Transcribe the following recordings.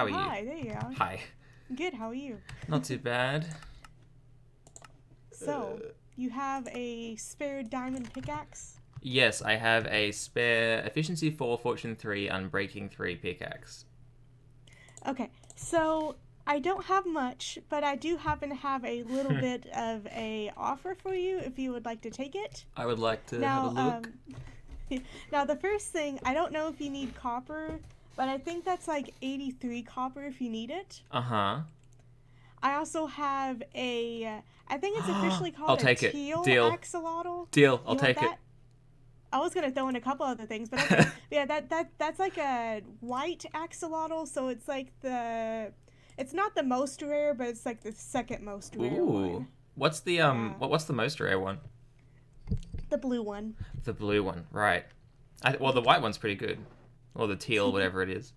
How are Hi, you? there you are. Hi. Good, how are you? Not too bad. So, you have a spare diamond pickaxe? Yes, I have a spare efficiency 4, fortune 3, unbreaking 3 pickaxe. Okay, so I don't have much, but I do happen to have a little bit of a offer for you if you would like to take it. I would like to now, have a look. Um, now the first thing, I don't know if you need copper, but I think that's like 83 copper if you need it. uh huh. I also have a, uh, think it's officially called I'll a take it. Deal. axolotl. Deal. I'll take it. I was gonna throw in a couple other things, but okay. yeah, that that that's like a white axolotl, so it's like the, it's not the most rare, but it's like the second most rare Ooh. one, What's the um? Yeah. What, what's the most rare one? the blue one. The blue one, right? I, well, the white one's pretty good, or the teal, whatever it is.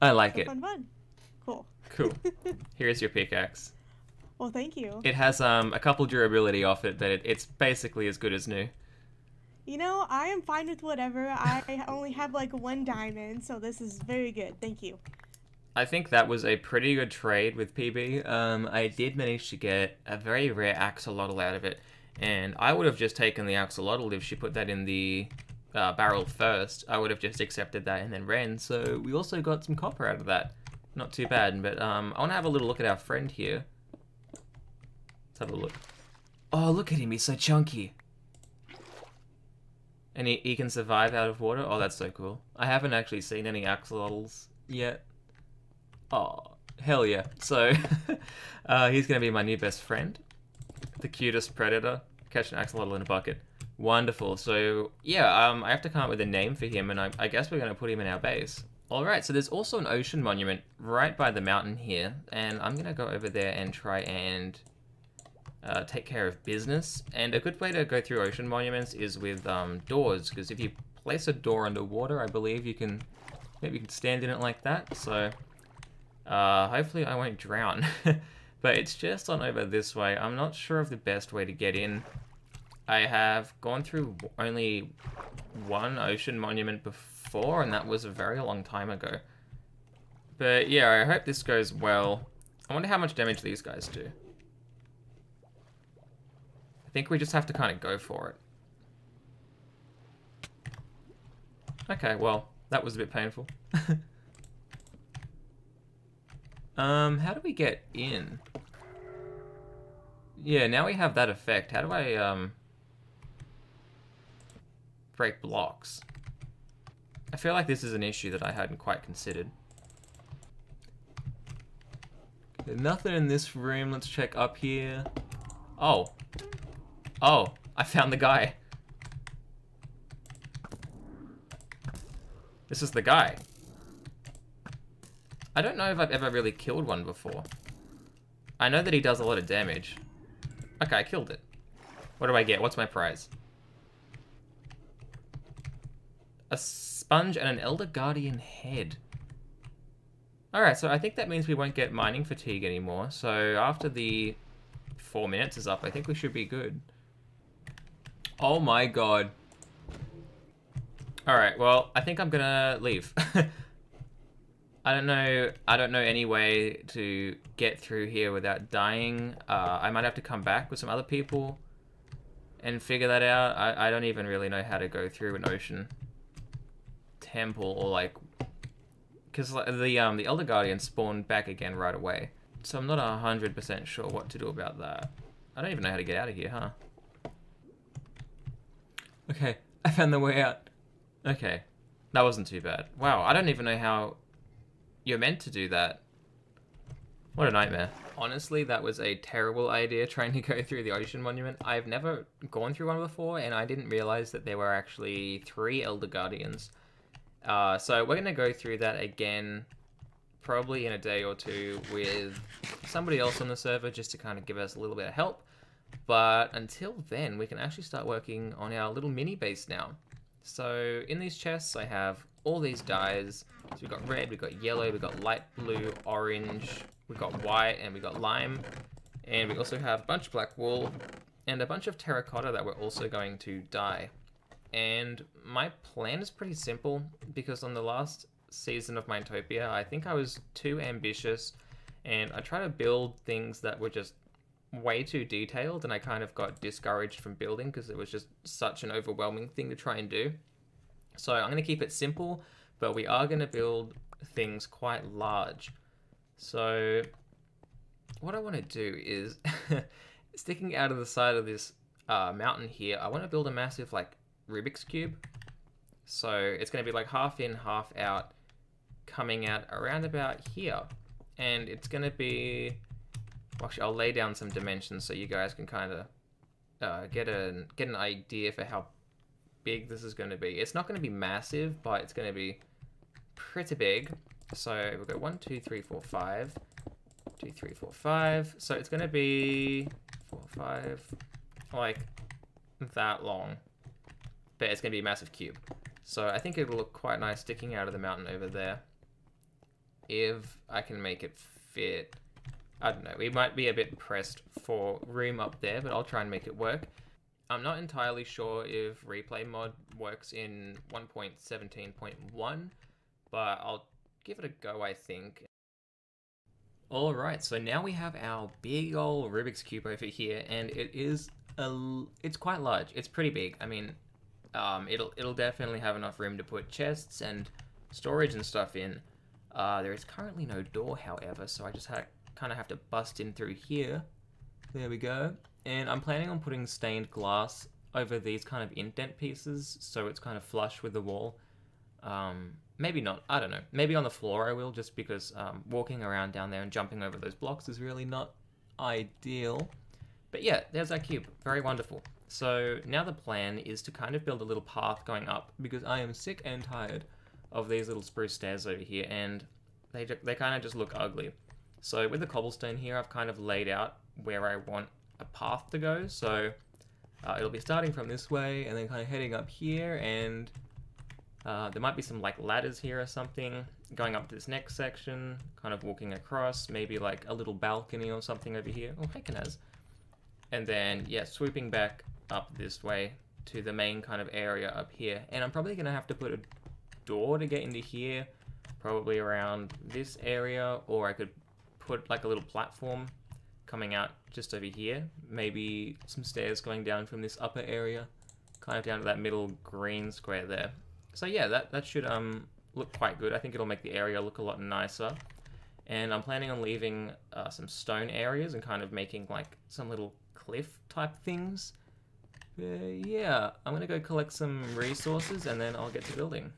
I like it. Fun, fun. Cool. Cool. Here's your pickaxe. Well, thank you. It has um a couple durability off it, but it, it's basically as good as new. You know, I am fine with whatever. I only have like one diamond, so this is very good. Thank you. I think that was a pretty good trade with PB. Um, I did manage to get a very rare axolotl out of it, and I would have just taken the axolotl if she put that in the uh, barrel first. I would have just accepted that and then ran. So we also got some copper out of that. Not too bad, but um, I want to have a little look at our friend here. Let's have a look. Oh, look at him. He's so chunky. And he, he can survive out of water? Oh, that's so cool. I haven't actually seen any axolotls yet. Oh, hell yeah. So, uh, he's going to be my new best friend. The cutest predator. Catch an axolotl in a bucket. Wonderful. So, yeah, um, I have to come up with a name for him, and I, I guess we're going to put him in our base. Alright, so there's also an ocean monument right by the mountain here, and I'm going to go over there and try and uh, take care of business. And a good way to go through ocean monuments is with um, doors, because if you place a door underwater, I believe you can maybe you can stand in it like that. So uh, hopefully I won't drown. but it's just on over this way. I'm not sure of the best way to get in. I have gone through only one ocean monument before, and that was a very long time ago. But yeah, I hope this goes well. I wonder how much damage these guys do. I think we just have to kind of go for it. Okay, well, that was a bit painful. um, how do we get in? Yeah, now we have that effect. How do I, um... Break blocks? I feel like this is an issue that I hadn't quite considered. Nothing in this room. Let's check up here. Oh. Oh, I found the guy. This is the guy. I don't know if I've ever really killed one before. I know that he does a lot of damage. Okay, I killed it. What do I get? What's my prize? A sponge and an Elder Guardian head. Alright, so I think that means we won't get mining fatigue anymore. So after the four minutes is up, I think we should be good. Oh my god. Alright, well, I think I'm gonna leave. I don't know. I don't know any way to get through here without dying. Uh, I might have to come back with some other people and figure that out. I, I don't even really know how to go through an ocean temple or like, because the um the Elder Guardian spawned back again right away. So I'm not hundred percent sure what to do about that. I don't even know how to get out of here, huh? Okay, I found the way out. Okay, that wasn't too bad. Wow, I don't even know how you're meant to do that. What a nightmare. Honestly, that was a terrible idea trying to go through the ocean monument. I've never gone through one before, and I didn't realize that there were actually three Elder Guardians. Uh, so we're going to go through that again, probably in a day or two, with somebody else on the server just to kind of give us a little bit of help. But until then, we can actually start working on our little mini base now. So in these chests, I have all these dyes. So we've got red, we've got yellow, we've got light blue, orange, we've got white, and we've got lime. And we also have a bunch of black wool and a bunch of terracotta that we're also going to dye. And my plan is pretty simple because on the last season of Minetopia, I think I was too ambitious and I tried to build things that were just way too detailed and I kind of got discouraged from building because it was just such an overwhelming thing to try and do. So I'm going to keep it simple, but we are going to build things quite large. So what I want to do is sticking out of the side of this uh, mountain here, I want to build a massive like Rubik's Cube. So it's going to be like half in, half out, coming out around about here. And it's going to be, well, actually I'll lay down some dimensions so you guys can kind of uh, get, a, get an idea for how big this is going to be. It's not going to be massive, but it's going to be pretty big. So we'll go one, two, three, four, five, two, three, four, five. So it's going to be four, five, like that long. But it's going to be a massive cube. So I think it'll look quite nice sticking out of the mountain over there. If I can make it fit. I don't know, we might be a bit pressed for room up there, but I'll try and make it work. I'm not entirely sure if replay mod works in 1.17.1, but I'll give it a go, I think. Alright, so now we have our big old Rubik's Cube over here, and it is a, it's quite large. It's pretty big. I mean, um, it'll it'll definitely have enough room to put chests and storage and stuff in. Uh, there is currently no door, however, so I just kind of have to bust in through here. There we go. And I'm planning on putting stained glass over these kind of indent pieces, so it's kind of flush with the wall. Um, maybe not, I don't know. Maybe on the floor I will, just because um, walking around down there and jumping over those blocks is really not ideal. But yeah, there's our cube. Very wonderful. So now the plan is to kind of build a little path going up, because I am sick and tired of these little spruce stairs over here, and they, they kind of just look ugly. So with the cobblestone here, I've kind of laid out where I want a path to go. So uh, it'll be starting from this way and then kind of heading up here and uh, there might be some like ladders here or something going up to this next section, kind of walking across, maybe like a little balcony or something over here. Oh, hey, Kanaz. And then, yeah, swooping back up this way to the main kind of area up here. And I'm probably going to have to put a door to get into here, probably around this area, or I could put like a little platform coming out just over here. Maybe some stairs going down from this upper area, kind of down to that middle green square there. So yeah, that, that should um look quite good. I think it'll make the area look a lot nicer. And I'm planning on leaving uh, some stone areas and kind of making like some little cliff type things. But yeah, I'm gonna go collect some resources and then I'll get to building.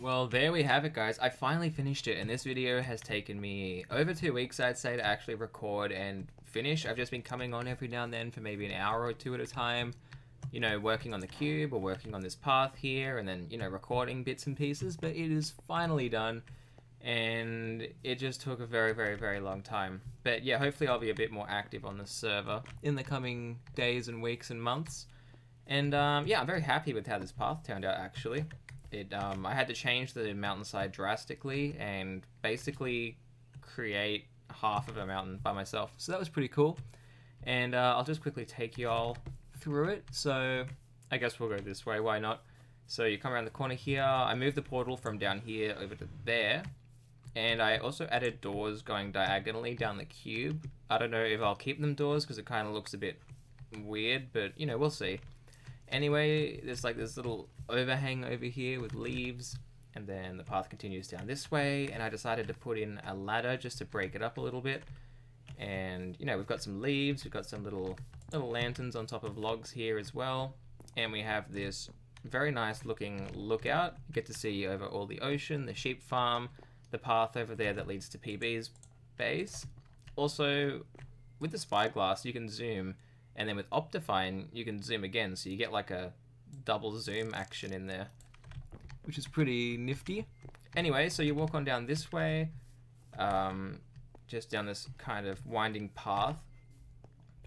Well, there we have it, guys. I finally finished it, and this video has taken me over two weeks, I'd say, to actually record and finish. I've just been coming on every now and then for maybe an hour or two at a time, you know, working on the cube or working on this path here, and then, you know, recording bits and pieces, but it is finally done, and it just took a very, very, very long time. But yeah, hopefully I'll be a bit more active on the server in the coming days and weeks and months. And um, yeah, I'm very happy with how this path turned out, actually it um, I had to change the mountainside drastically and basically create half of a mountain by myself. So that was pretty cool. And uh, I'll just quickly take you all through it. So I guess we'll go this way. Why not? So you come around the corner here. I moved the portal from down here over to there. And I also added doors going diagonally down the cube. I don't know if I'll keep them doors because it kind of looks a bit weird, but you know, we'll see. Anyway, there's like this little overhang over here with leaves, and then the path continues down this way, and I decided to put in a ladder just to break it up a little bit. And, you know, we've got some leaves, we've got some little, little lanterns on top of logs here as well, and we have this very nice looking lookout. You get to see over all the ocean, the sheep farm, the path over there that leads to PB's base. Also, with the spyglass, you can zoom and then with Optifine, you can zoom again, so you get like a double zoom action in there, which is pretty nifty. Anyway, so you walk on down this way, um, just down this kind of winding path,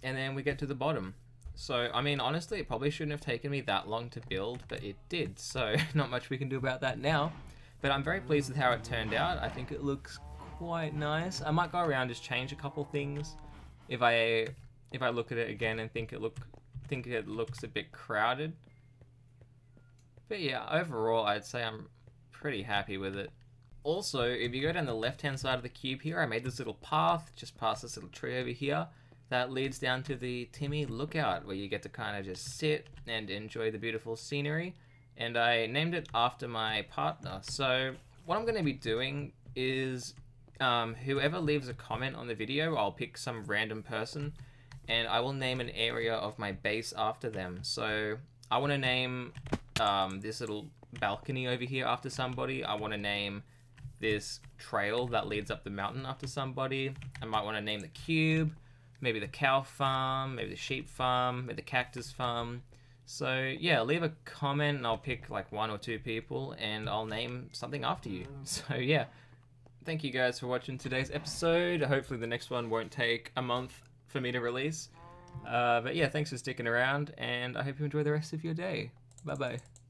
and then we get to the bottom. So, I mean, honestly, it probably shouldn't have taken me that long to build, but it did, so not much we can do about that now. But I'm very pleased with how it turned out. I think it looks quite nice. I might go around and just change a couple things if I if I look at it again and think it look think it looks a bit crowded. But yeah, overall I'd say I'm pretty happy with it. Also, if you go down the left hand side of the cube here, I made this little path just past this little tree over here that leads down to the Timmy Lookout where you get to kind of just sit and enjoy the beautiful scenery. And I named it after my partner. So what I'm going to be doing is um, whoever leaves a comment on the video, I'll pick some random person and I will name an area of my base after them. So I want to name um, this little balcony over here after somebody. I want to name this trail that leads up the mountain after somebody. I might want to name the cube, maybe the cow farm, maybe the sheep farm, maybe the cactus farm. So yeah, leave a comment and I'll pick like one or two people and I'll name something after you. So yeah, thank you guys for watching today's episode. Hopefully the next one won't take a month for me to release. Uh, but yeah, thanks for sticking around, and I hope you enjoy the rest of your day. Bye bye.